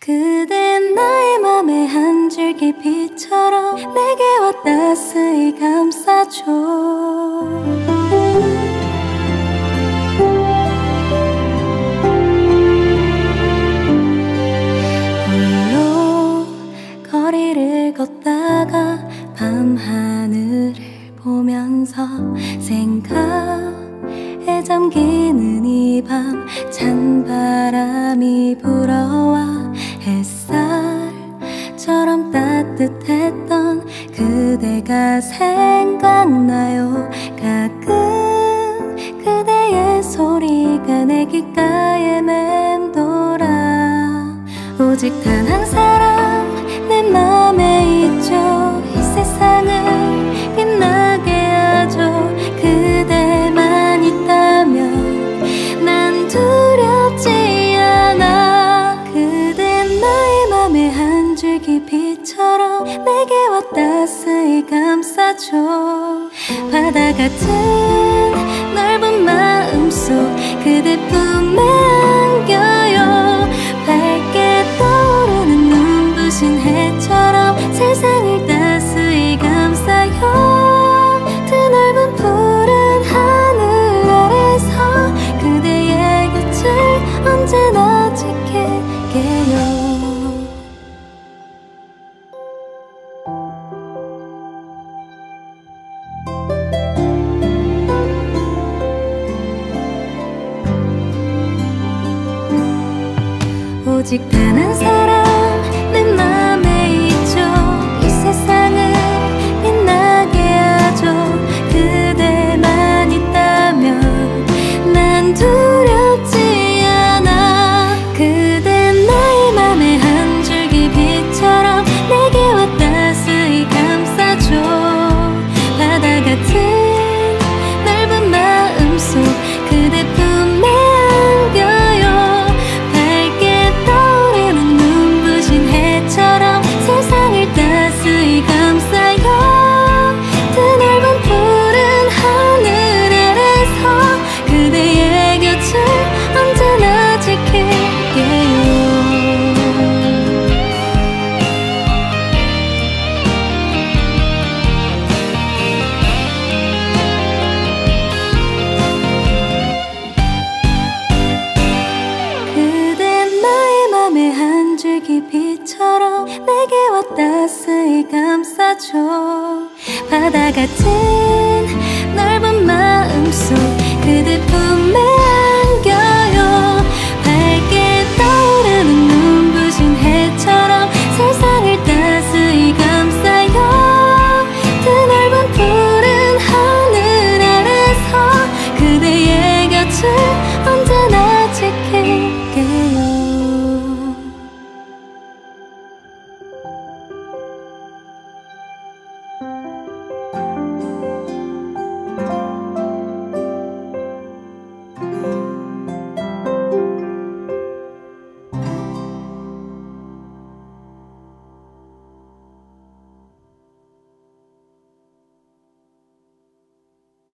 그댄 나의 맘에 한 줄기 빛처럼 내게 와 따스히 감싸줘. 홀로 거리를 걷다가 밤하늘을 보면서 생각에 잠기는 이 밤 찬바람이 불어 그대가 생각나요? 가끔 그대의 소리가 내 귓가에 맴돌아. 오직 단 내게 와 따스히 감싸줘. 바다 같은 오직 단한 사람 내게 와 따스히 감싸줘. 바다 같은 넓은 마음속 그대 품에